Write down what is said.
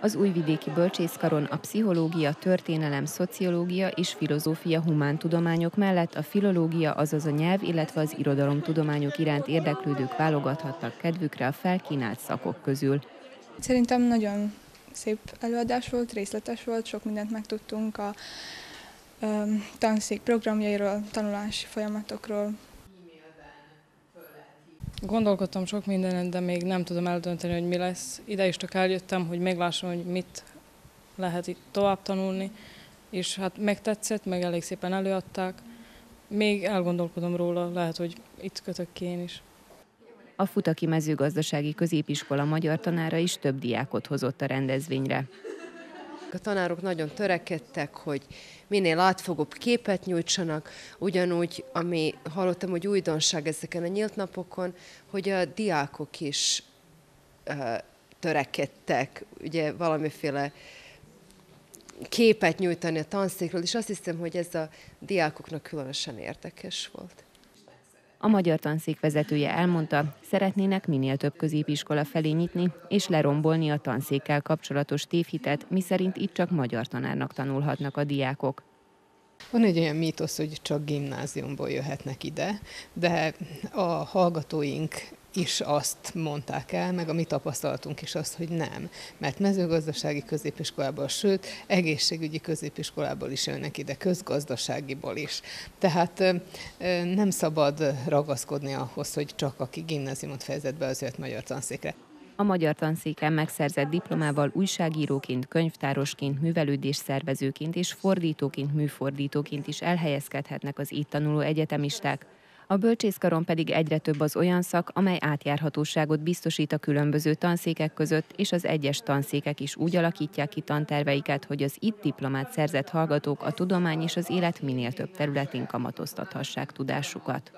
Az újvidéki bölcsészkaron a pszichológia, történelem, szociológia és filozófia humántudományok mellett a filológia, azaz a nyelv, illetve az irodalomtudományok iránt érdeklődők válogathattak kedvükre a felkínált szakok közül. Szerintem nagyon szép előadás volt, részletes volt, sok mindent megtudtunk a tanszék programjairól, tanulási folyamatokról. Gondolkodtam sok mindenen, de még nem tudom eldönteni, hogy mi lesz. Ide is csak eljöttem, hogy meglássam, hogy mit lehet itt tovább tanulni, és hát megtetszett, meg elég szépen előadták. Még elgondolkodom róla, lehet, hogy itt kötök ki én is. A Futaki mezőgazdasági középiskola magyar tanára is több diákot hozott a rendezvényre. A tanárok nagyon törekedtek, hogy minél átfogóbb képet nyújtsanak, ugyanúgy, ami hallottam, hogy újdonság ezeken a nyílt napokon, hogy a diákok is uh, törekedtek, ugye valamiféle képet nyújtani a tanszékről, és azt hiszem, hogy ez a diákoknak különösen érdekes volt. A magyar tanszék vezetője elmondta, szeretnének minél több középiskola felé nyitni, és lerombolni a tanszékkel kapcsolatos tévhitet, miszerint itt csak magyar tanárnak tanulhatnak a diákok. Van egy olyan mítosz, hogy csak gimnáziumból jöhetnek ide, de a hallgatóink is azt mondták el, meg a mi tapasztalatunk is azt, hogy nem. Mert mezőgazdasági középiskolából, sőt, egészségügyi középiskolából is jönnek ide, közgazdaságiból is. Tehát nem szabad ragaszkodni ahhoz, hogy csak aki gimnáziumot fejezett be, az jött magyar tanszékre. A magyar tanszéken megszerzett diplomával újságíróként, könyvtárosként, művelődés szervezőként és fordítóként, műfordítóként is elhelyezkedhetnek az itt tanuló egyetemisták, a bölcsészkaron pedig egyre több az olyan szak, amely átjárhatóságot biztosít a különböző tanszékek között, és az egyes tanszékek is úgy alakítják ki tanterveiket, hogy az itt diplomát szerzett hallgatók a tudomány és az élet minél több területén kamatoztathassák tudásukat.